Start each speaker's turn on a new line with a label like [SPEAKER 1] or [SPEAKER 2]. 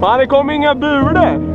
[SPEAKER 1] Fan det kom inga bulor.